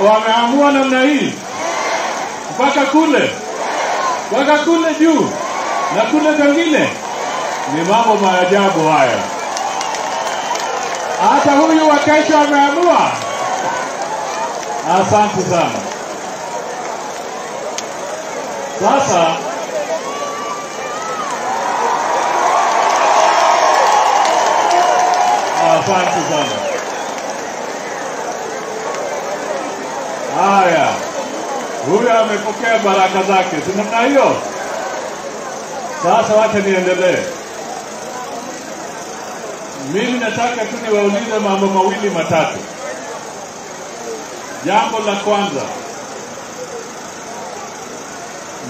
wameamua namna hii mpaka kule mpaka kule juu na kule pengine. Ni mambo maajabu haya. Hata huyu wa kesho ameamua. Asante sana. Sasa asante sana. Haya, huyo amepokea baraka zake, si namna hiyo? Sasa wacha niendelee. Mimi nataka tu niwaulize mambo mawili matatu. Jambo la kwanza,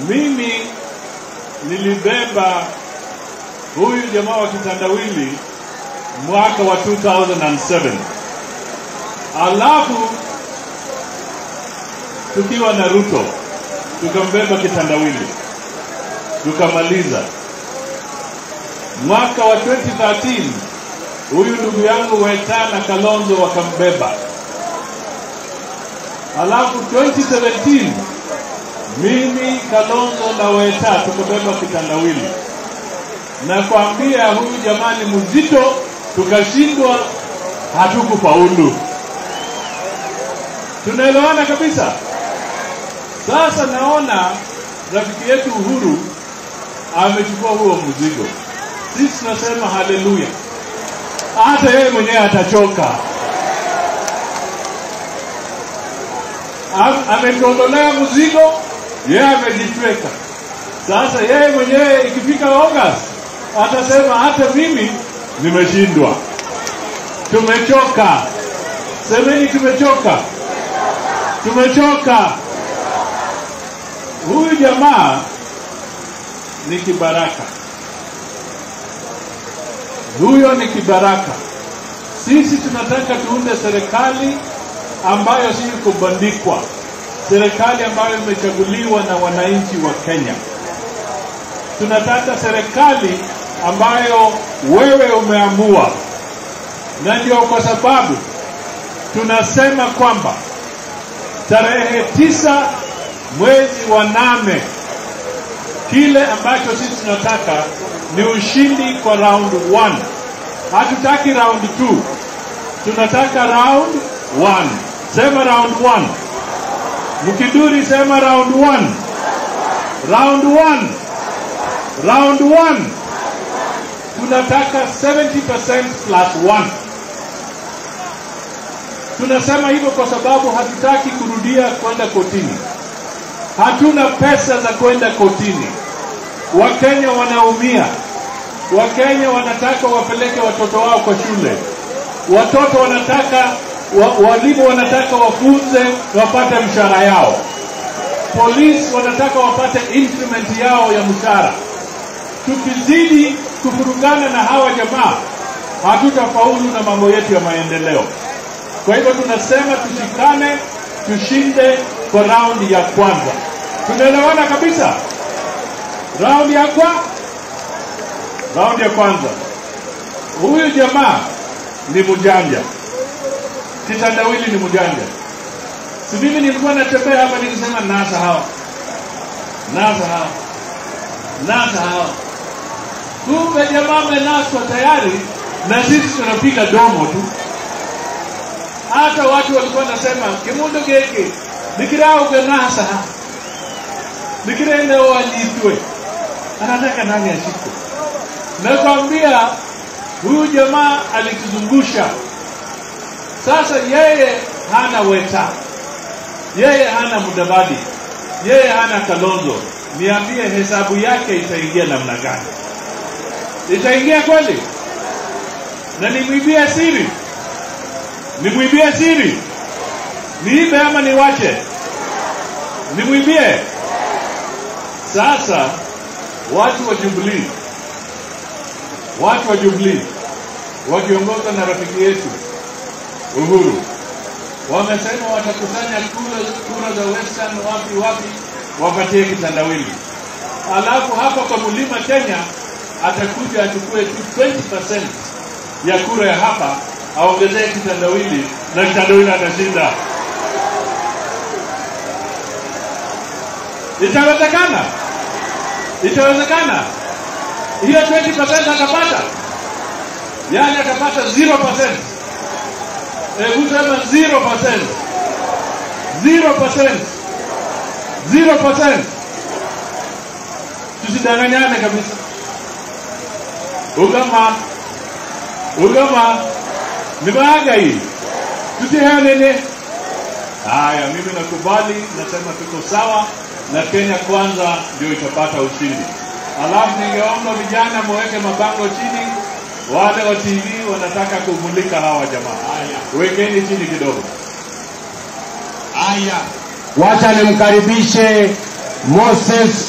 mimi nilibeba huyu jamaa wa kitandawili mwaka wa 2007 alafu tukiwa na Ruto tukambeba kitandawili tukamaliza. Mwaka wa 2013 huyu ndugu yangu Waitana Kalonzo wakambeba, alafu 2017 mimi Kalonzo na Weta tukabeba kitandawili. Nakwambia huyu jamani mzito, tukashindwa, hatukufaulu. Tunaelewana kabisa. Sasa naona rafiki yetu Uhuru amechukua huo mzigo, sisi tunasema haleluya. Hata yeye mwenyewe atachoka. Am- Ametuondolea mzigo, yeye amejitweka. Sasa yeye mwenyewe ikifika August atasema hata mimi nimeshindwa, tumechoka. Semeni tumechoka, tumechoka. Huyu jamaa ni kibaraka, huyo ni kibaraka. Sisi tunataka tuunde serikali ambayo si kubandikwa, serikali ambayo imechaguliwa na wananchi wa Kenya. Tunataka serikali ambayo wewe umeamua, na ndio kwa sababu tunasema kwamba tarehe tisa mwezi wa nane kile ambacho sisi tunataka ni ushindi kwa round 1. Hatutaki round 2, tunataka round 1. Sema round 1. Mkiduri sema round 1. Round 1. Round 1. Tunataka 70% plus 1. Tunasema hivyo kwa sababu hatutaki kurudia kwenda kotini. Hatuna pesa za kwenda kotini. Wakenya wanaumia. Wakenya wanataka wapeleke watoto wao kwa shule. Watoto wanataka wa, walimu wanataka wafunze wapate mshahara yao. Polisi wanataka wapate increment yao ya mshahara. Tukizidi kufurugana na hawa jamaa, hatutafaulu na mambo yetu ya maendeleo. Kwa hivyo tunasema tushikane, tushinde kwa raundi ya kwanza. Tunaelewana kabisa? Raundi ya kwa raundi ya kwanza, huyu jamaa ni mjanja, kitandawili ni mjanja. Si mimi nilikuwa natembea hapa nikisema nasa hawa, nasa hawa, nasa hawa. Kumbe jamaa amenaswa tayari, na sisi tunapiga domo tu. Hata watu walikuwa nasema kimundo geke nikirauge nasa nikirende wanyitwe, anataka nani ashikwe? Nakwambia huyu jamaa alituzungusha. Sasa yeye hana Weta, yeye hana mudabadi, yeye hana Kalonzo. Niambie hesabu yake itaingia namna gani? Itaingia kweli? Na nimwibie siri, nimwibie siri, niibe ama niwache? Nimwibie? Sasa watu wa Jubilee, watu wa Jubilee wakiongozwa na rafiki yetu Uhuru wamesema watakusanya kura, kura za Western wapi wapi, wapatie kitandawili, alafu hapa kwa mlima Kenya atakuja achukue tu 20% ya kura ya hapa aongezee kitandawili na kitandawili atashinda. Itawezekana? Itawezekana? Hiyo 20% atapata, yaani atapata 0%. Hebu sema 0%. 0%. 0%. Tusidanganyane kabisa. Ugama ugama nibaga hii tutihanene. Haya, mimi nakubali, nasema tuko sawa na Kenya kwanza ndio itapata ushindi. Alafu ningeomba vijana muweke mabango chini, wale wa TV wanataka kumulika hawa jamaa. Wekeni chini kidogo. Haya, wacha nimkaribishe Moses